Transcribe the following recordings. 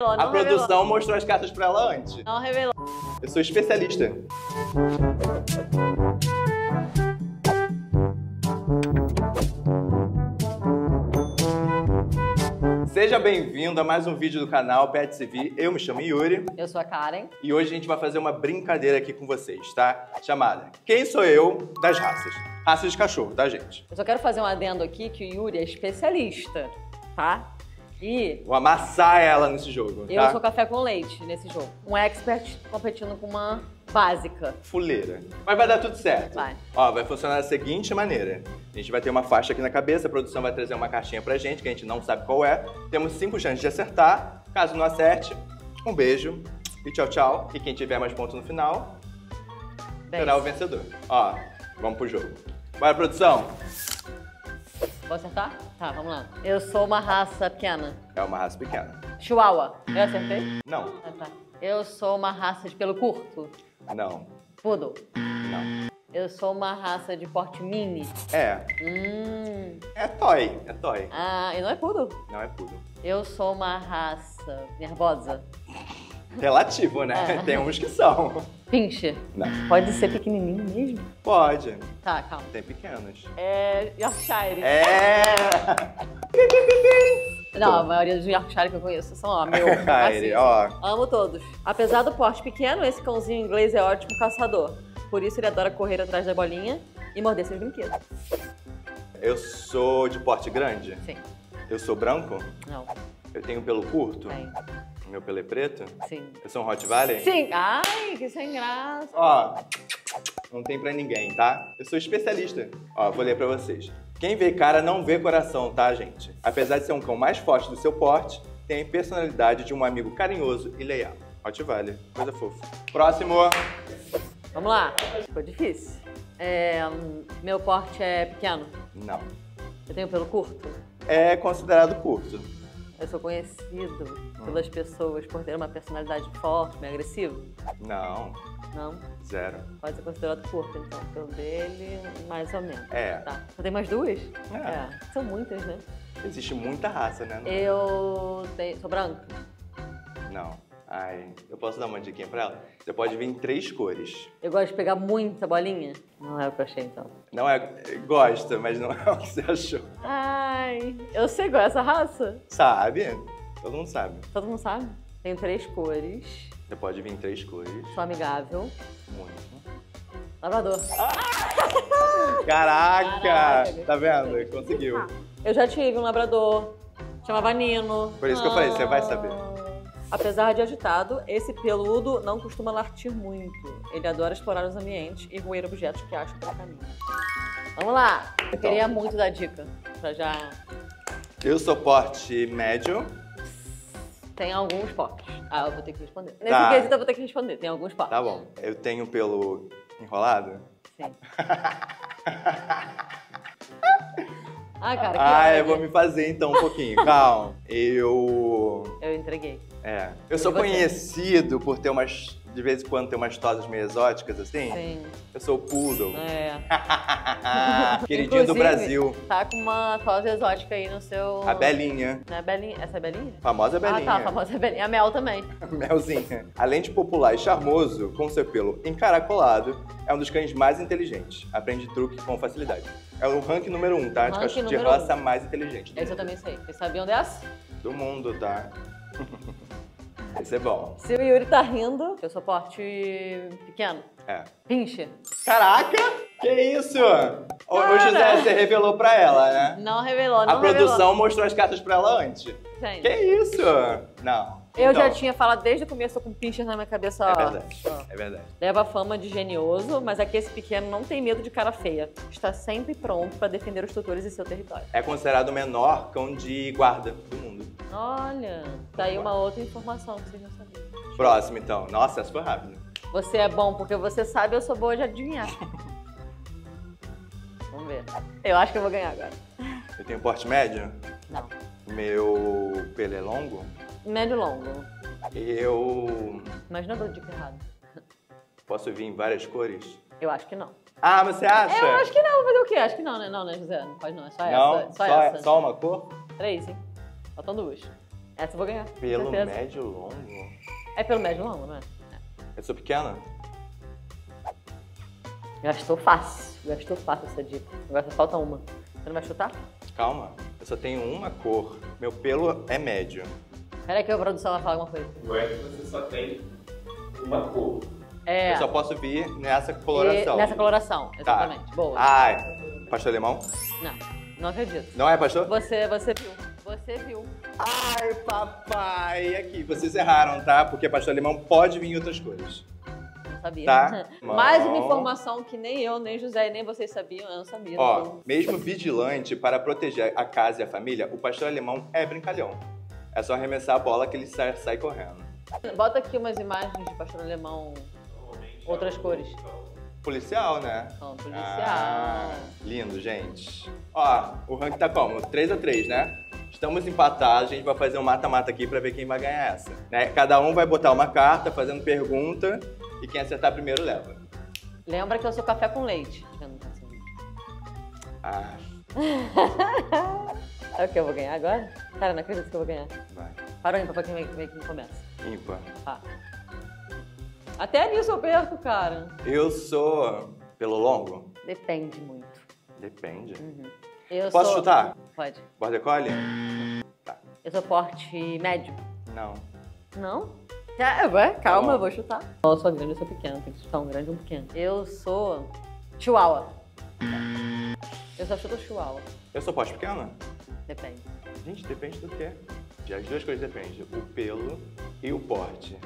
Não A revelou. produção mostrou as cartas pra ela antes. Não revelou. Eu sou especialista. Seja bem-vindo a mais um vídeo do canal Pet CV. Eu me chamo Yuri Eu sou a Karen. e hoje a gente vai fazer uma brincadeira aqui com vocês, tá? Chamada Quem sou eu das raças? Raças de cachorro, tá, gente? Eu só quero fazer um adendo aqui que o Yuri é especialista, tá? E Vou amassar ela nesse jogo, eu tá? sou café com leite nesse jogo. Um expert competindo com uma básica. Fuleira. Mas vai dar tudo certo. Vai. Ó, vai funcionar da seguinte maneira. A gente vai ter uma faixa aqui na cabeça, a produção vai trazer uma caixinha pra gente, que a gente não sabe qual é. Temos cinco chances de acertar. Caso não acerte, um beijo e tchau, tchau. E quem tiver mais pontos no final, Dez. será o vencedor. Ó, vamos pro jogo. Bora, produção. Vou acertar? Tá, vamos lá. Eu sou uma raça pequena. É uma raça pequena. Chihuahua. Eu acertei? Não, Ah, tá. Eu sou uma raça de pelo curto. não, Poodle. não. Eu sou uma raça de porte mini. É, Hum. é toy, é toy. Ah, e não é poodle. Não é poodle. Eu sou uma raça nervosa. Relativo, né? É. Tem uns que são. Pincher. Não. Pode ser pequenininho mesmo? Pode. Tá, calma. Tem pequenos. É Yorkshire. É! Não, a maioria dos Yorkshire que eu conheço são, ó, meu. Kyrie, assim. ó. Amo todos. Apesar do porte pequeno, esse cãozinho inglês é ótimo caçador. Por isso ele adora correr atrás da bolinha e morder seus brinquedos. Eu sou de porte grande? Sim. Eu sou branco? Não. Eu tenho pelo curto? Tem. Meu pelo é preto? Sim. Eu sou um Rottweiler? Sim. Ai, que sem graça. Ó, não tem pra ninguém, tá? Eu sou especialista. Ó, vou ler pra vocês. Quem vê cara não vê coração, tá, gente? Apesar de ser um cão mais forte do seu porte, tem a personalidade de um amigo carinhoso e leal. Rottweiler, coisa fofa. Próximo. Vamos lá. Ficou difícil. É, meu porte é pequeno. Não. Eu tenho pelo curto. É considerado curto. Eu sou conhecido pelas pessoas por ter uma personalidade forte, meio agressivo. Não. Não? Zero. Pode ser considerado curto, então. Pelo dele, mais ou menos. É. Tá. Só tem mais duas? É. São muitas, né? Existe muita raça, né? Eu tenho... sou branco. Não. Ai, eu posso dar uma diquinha pra ela? Você pode vir em três cores. Eu gosto de pegar muita bolinha. Não é o que eu achei, então. Não é. Gosta, mas não é o que você achou. Ai, eu sei qual é essa raça. Sabe? Todo mundo sabe. Todo mundo sabe. Tenho três cores. Você pode vir em três cores. Sou amigável. Muito. Lavrador. Caraca! Caraca, tá vendo? Conseguiu. Eu já tive um labrador. Chamava Nino. Por isso que eu falei, você vai saber. Apesar de agitado, esse peludo não costuma latir muito. Ele adora explorar os ambientes e roer objetos que acha pelo caminho. Vamos lá! Eu Então. queria muito dar dica. Pra já. Eu sou porte médio. Tem alguns portes. Ah, eu vou ter que responder. Nesse Tá. quesito eu vou ter que responder. Tem alguns portes. Tá bom. Eu tenho pelo enrolado. Sim. Ah, cara, que Ah, eu vou me fazer então um pouquinho. Calma. Eu. Entreguei. É. Eu sou E você? conhecido por ter umas. De vez em quando ter umas tosas meio exóticas assim. Sim. Eu sou o Poodle. É. Queridinho do Inclusive, Brasil. Tá com uma tosa exótica aí no seu. A Belinha. Não é Belinha? Essa é Belinha? Famosa Belinha. Ah, tá, a famosa Belinha. A Mel também. Melzinha. Além de popular e charmoso, com seu pelo encaracolado, é um dos cães mais inteligentes. Aprende truque com facilidade. É o ranking número um, tá? De, Ranking de raça mais inteligente do Esse eu também sei. Vocês sabiam dessa? Do mundo, tá? Esse é bom. Se o Yuri tá rindo, eu sou porte pequeno. É. Pinche. Caraca! Que isso? O, o. José, você revelou pra ela, né? Não revelou, não A produção revelou. mostrou as cartas pra ela antes. Gente, Que isso? Não. eu Então, já tinha falado desde o começo, com pinches na minha cabeça, ó. É verdade. Ó. É verdade. Leva fama de genioso, mas aqui esse pequeno não tem medo de cara feia. Está sempre pronto pra defender os tutores e seu território. É considerado o menor cão de guarda do mundo. Olha, tá aí uma outra informação que vocês não sabiam. Próximo, então. Nossa, essa foi rápida. Você é bom porque você sabe, eu sou boa de adivinhar. Vamos ver. Eu acho que eu vou ganhar agora. Eu tenho porte médio. Não. Meu pelo é longo. Médio longo. Eu Imagina eu dou dica errada. posso vir em várias cores. Eu acho que não. Ah, você acha? Eu acho que não, fazer o quê? Acho que não, né? Não, né, José? Não pode não, é só Não, essa. Só, só, essa. só uma cor? Três, hein? Faltam duas. Essa eu vou ganhar. Pelo médio longo? É pelo médio longo, não é? Eu sou pequena? Gastou fácil. Gastou fácil essa dica. Agora só falta uma. Você não vai chutar? Calma, eu só tenho uma cor. Meu pelo é médio. Peraí que a produção vai falar alguma coisa. Não é que você só tem uma cor. É. Eu só posso vir nessa e- coloração. Nessa coloração, Tá. exatamente. Boa. Ai, pastor alemão? Não, não acredito. Não é pastor? Você, você viu. Você viu. Ai, papai! Aqui, vocês erraram, tá? Porque pastor alemão pode vir em outras cores. Não sabia. Tá. Mais uma informação que nem eu, nem José, nem vocês sabiam, eu não sabia. Ó, Então, mesmo vigilante para proteger a casa e a família, o pastor alemão é brincalhão. É só arremessar a bola que ele sai, sai correndo. Bota aqui umas imagens de pastor alemão, outras cores. Policial, né? Então, policial. Ah, lindo, gente. Ó, o ranking tá como? 3 a 3 né? Estamos empatados, a gente vai fazer um mata-mata aqui pra ver quem vai ganhar essa. Né? Cada um vai botar uma carta fazendo pergunta e quem acertar primeiro leva. Lembra que eu sou café com leite. Eu não. Ah, É o que eu vou ganhar agora? Cara, não acredito que eu vou ganhar. vai. Parou ímpar pra quem, quem, quem começa. Ímpar. Tá. Até nisso eu perco, cara. Eu sou pelo longo? Depende muito. Depende. Eu Posso sou... chutar? Pode. Border Collie? Eu sou porte médio. Não. Não? É, ué, calma, bom. eu vou chutar. Eu sou grande, eu sou pequeno. Tem que chutar um grande e um pequeno. Eu sou chihuahua. Eu só chuto chihuahua. Eu sou poste pequena? Depende. Gente, depende do quê? De as duas coisas dependem. O pelo e o porte.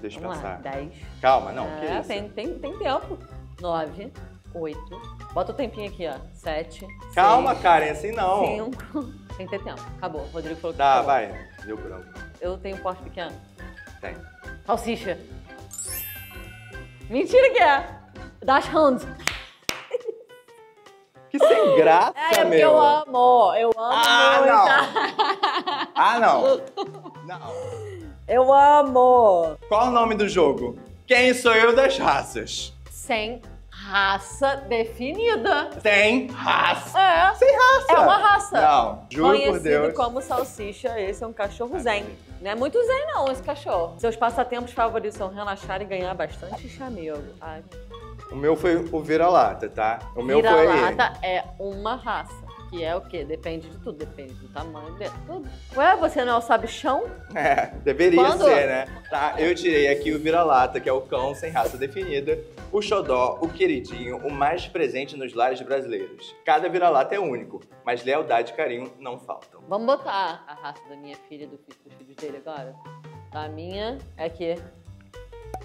Deixa eu Vamos lá. pensar. 10. Calma, não, que é, isso? tem, tem, tem tempo. 9, 8. Bota o tempinho aqui, ó. 7. Calma, Karen, assim não. 5. Tem que ter tempo. Acabou. O Rodrigo falou que Tá, acabou. vai. Deu branco. Eu tenho porte pequeno. Tem. Salsicha. Mentira que é. Dash Hand. Que sem graça, É, é meu. eu amo. Eu amo Ah, muito. Ah, não. Não. Eu amo. Qual o nome do jogo? Quem sou eu das raças? Sem raça definida. Tem raça. É. Sem raça. É uma raça. Não, juro Conhecido por Deus. como salsicha, esse é um cachorro zen. Não é muito zen não, esse cachorro. Seus passatempos favoritos são relaxar e ganhar bastante chamego. Ai, O meu foi o vira-lata, tá? O meu foi Vira-lata é uma raça. Que é o quê? Depende de tudo. Depende do tamanho de tudo. Ué, você não é o sabichão? É, deveria Quando? ser, né? Tá, eu tirei aqui o vira-lata, que é o cão sem raça definida, o xodó, o queridinho, o mais presente nos lares brasileiros. Cada vira-lata é único, mas lealdade e carinho não faltam. Vamos botar a raça da minha filha e do filho, dos filhos dele agora? A minha é que,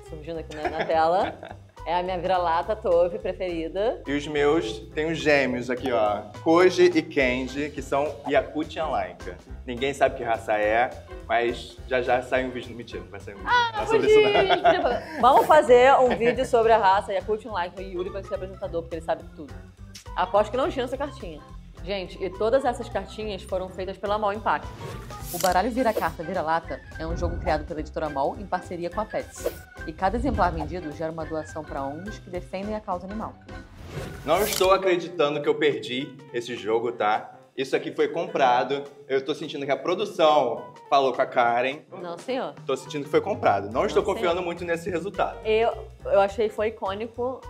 surgindo aqui na, na tela, é a minha vira-lata Tove preferida. E os meus, tem os gêmeos aqui, ó. Koji e Kenji, que são Yakutian Laika. Ninguém sabe que raça é, mas já já sai um vídeo. Mentira, não vai sair um vídeo. não é sobre isso, não. Vamos fazer um vídeo sobre a raça Yakut Like. O Yuri vai ser apresentador, porque ele sabe tudo. Aposto que não tinha essa cartinha. Gente, e todas essas cartinhas foram feitas pela Mol Impact. O baralho vira-carta vira-lata é um jogo criado pela editora Mol em parceria com a Pets. E cada exemplar vendido gera uma doação para ONGs que defendem a causa animal. Não estou acreditando que eu perdi esse jogo, tá? Isso aqui foi comprado. Eu tô sentindo que a produção falou com a Karen. Não, senhor. Tô sentindo que foi comprado. Não estou Não, confiando senhor. muito nesse resultado. Eu, eu achei foi icônico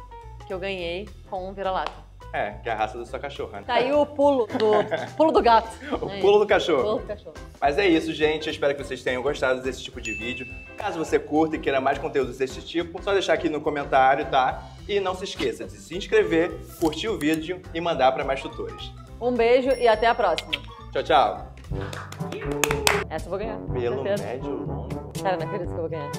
que eu ganhei com um vira-lata. É, que é a raça da sua cachorra. né? Tá aí o pulo do, pulo do gato. O Aí. pulo do cachorro. Pulo do cachorro. Mas é isso, gente. Eu espero que vocês tenham gostado desse tipo de vídeo. Caso você curta e queira mais conteúdos desse tipo, só deixar aqui no comentário, tá? E não se esqueça de se inscrever, curtir o vídeo e mandar para mais tutores. Um beijo e até a próxima. Tchau, tchau. Essa eu vou ganhar. Pelo médio longo. Cara, não acredito que eu vou ganhar.